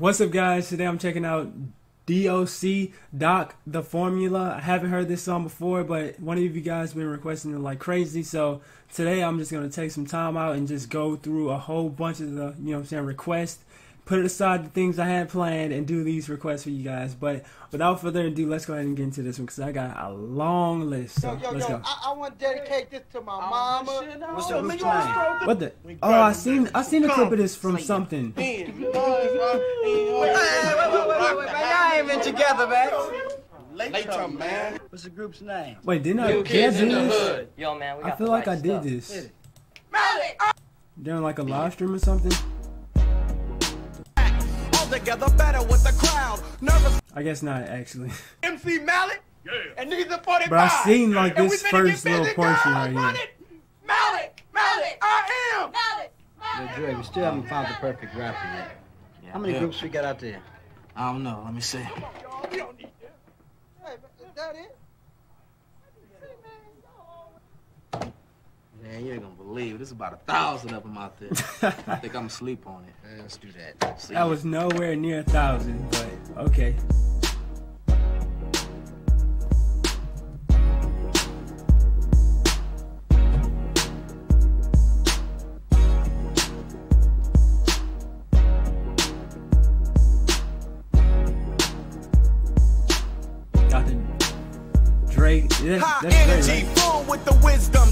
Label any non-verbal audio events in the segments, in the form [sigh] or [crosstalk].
What's up, guys? Today I'm checking out DOC Doc the Formula. I haven't heard this song before, but one of you guys been requesting it like crazy. So today I'm just gonna take some time out and just go through a whole bunch of the you know I'm saying requests put it aside the things I had planned and do these requests for you guys. But without further ado, let's go ahead and get into this one because I got a long list. So yo, yo, let's yo, go. I, I want to dedicate this to my mama. What's the Oh, group's man, name? What the? Oh, I seen I seen a clip of this from something. Hey, wait, wait, wait, wait, wait, man. Y'all ain't been together, man. Later, man. What's the group's name? Wait, didn't I New I kids do this? Yo, man, we got I feel like I did stuff. this Hit during like a live stream or something. All together better with the crowd. Nervous I guess not actually. [laughs] MC Mallet. Yeah. And these are 45. But I seen like this first little portion right here. it. Mallet. Mallet. I am. Yo, Dre, we still haven't found the perfect rapper yet. How many groups we got out there? I don't know. Let me see. We don't need that. Hey, is that it? Man, you ain't gonna believe it. There's about a thousand of them out there. I think I'm asleep on it. Yeah, let's do that. See That was nowhere near a thousand, but okay. Dr. Dre, that's, High that's energy, full with the wisdom,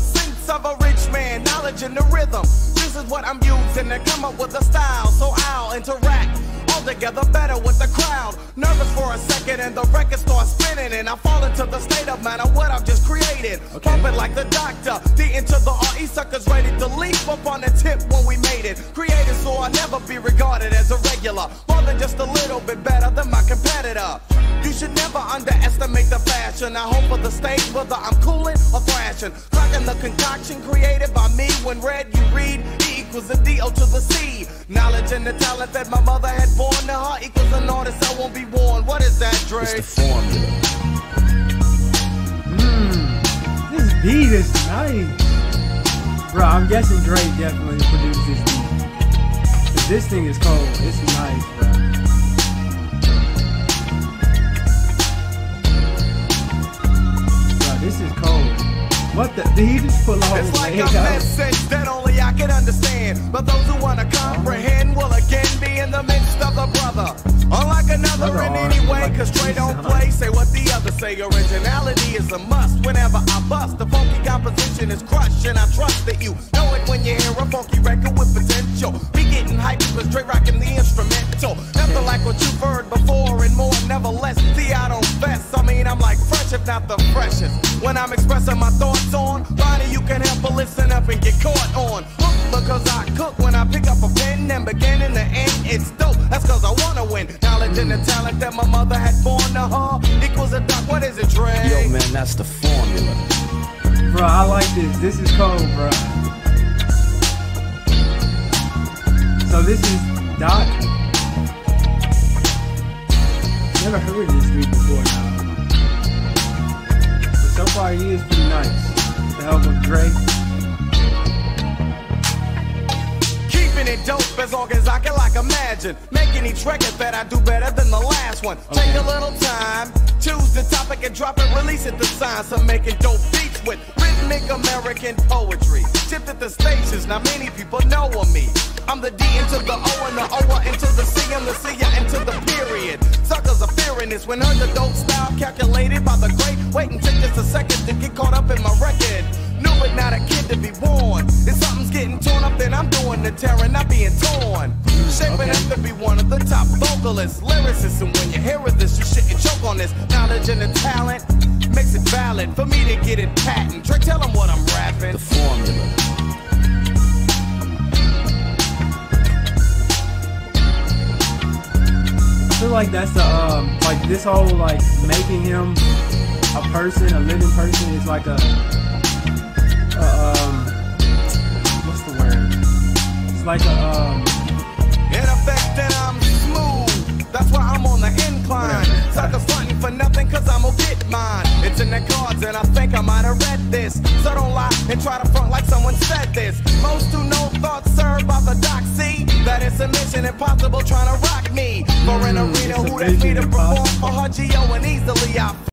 of a rich man, knowledge and the rhythm. This is what I'm using to come up with a style, so I'll interact. All together better with the crowd. Nervous for a second and the record starts spinning and I fall into the state of mind of what I've just created. Okay. Pumping like the doctor, the into the RE suckers ready to leap up on the tip when we made it. Created so I'll never be regarded as a regular, more than just a little bit better than my competitor. You should never underestimate the fashion. I hope for the stage whether I'm cooling or thrashing. Cracking the concoction created by me. When read, you read E equals a D O to the C. Knowledge and the talent that my mother had born to her equals an artist I won't be born. What is that, Dre? It's the formula. Mmm, This beat is nice. Bro, I'm guessing Dre definitely produced this beat. 'Cause this thing is cold. It's nice, bro. Bro, he just pull a whole It's like a message that only I can understand. But those who wanna comprehend will again be in the midst of the brother. Unlike another in any way, cause Trey don't play, say what the others say. Originality is a must whenever I bust. The funky composition is crushed, and I trust that you know it when you hear a funky record with potential. Be getting hyped because Dre rocking the instrumental. Nothing like what you've heard before and more, nevertheless. See, not the freshest. When I'm expressing my thoughts on, Ronnie, you can help but listen up and get caught on. Hook because I cook when I pick up a pen and begin in the end. It's dope. That's cause I wanna win. Knowledge and the talent that my mother had born to her equals a duck. What is it, Dre? Yo, man, that's the formula. Bro, I like this. This is cold, bro. So this is Doc. Never heard of this dude before now. But so far he is pretty nice. The help of Dre. Keeping it dope as long as I can like imagine. Making each record that I do better than the last one. Take a little time, choose the topic and drop it, release it. The science of making dope beats with rhythmic American poetry. Tipped at the stations, now many people know of me. I'm the D into the O and the O into the C and the C into the period. Suckers are fearing this when heard the dope style to get caught up in my record. Knew it, not a kid to be born. If something's getting torn up, then I'm doing the tearing, not being torn. Shaping up to be one of the top vocalists, lyricists, and when you hear of this, you shouldn't choke on this. Knowledge and the talent makes it valid for me to get it patent. Dre, tell them what I'm rapping. The formula. I feel like that's the um like this whole like making him a person, a living person is like a, a um what's the word? It's like a um In effect, then I'm smooth. That's why I'm on the incline. Suckers fronting for nothing, cause I'm gonna get mine. It's in the cards, and I think I might have read this. So don't lie and try to front like someone said this. Most who know thoughts served by the see that it's a mission impossible trying to rock me. for an arena. Who that's me to perform for her Geo and easily I